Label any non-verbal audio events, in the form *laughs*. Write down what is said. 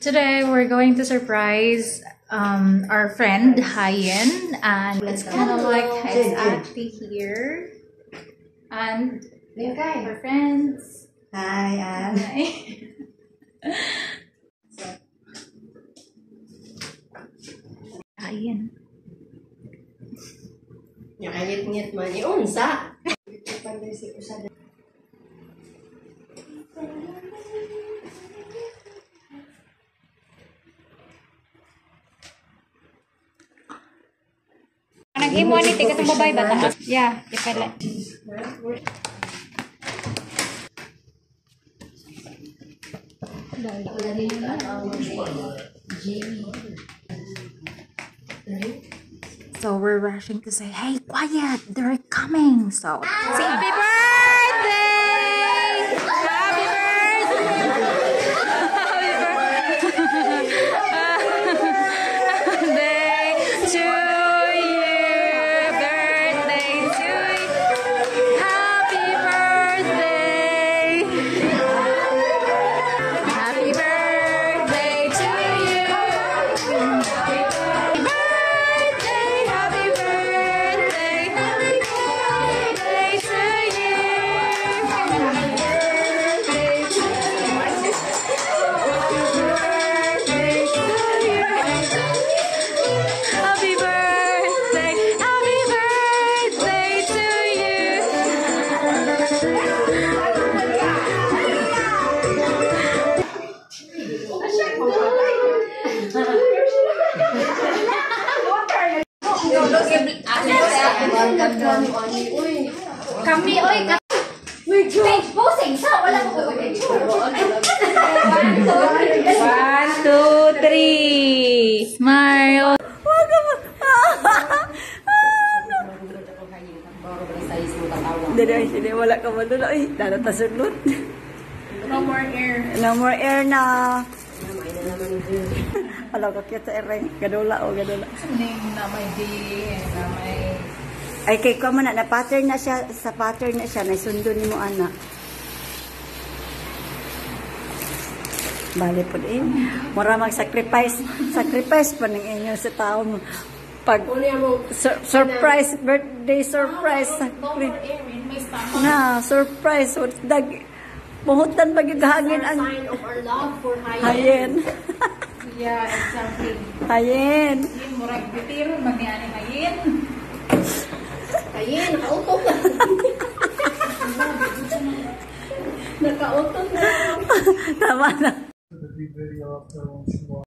Today we're going to surprise um, our friend Hyen and it's kind of like it's actually here and her friends. Hi, Anne. Hyen. Yung ayit-ngit man yung unsa. Nag-imo ni tiga sa babay ba ta? Yeah, ipala. So we're rushing to say, "Hey, quiet! They're coming!" So, ah, say happy birthday! Kami, oy, ka- Page posing sa wala ko One, two, three. Smile. *laughs* Dili, sini wala ka mo doon. Ay, dada ta sunod. No more air. No more air na. *laughs* Wala ka cute sa air. Gadula o gadula. Ning na may di, na may... Ay, kay ko mo na, na-pattern na siya, sa pattern na siya, naisundo ni mo, anak. Bali po din. Mura mag-sacrifice, sacrifice pa ng inyo sa taong pag sur- surprise, birthday surprise. sacri- Na, surprise. Dag, muhutan pag hangin ang Sign of our love for hayen. *laughs* Yeah, exactly. hayen. Murag bitiro, magyani ngayon. Nakautot na. *laughs* Tama na.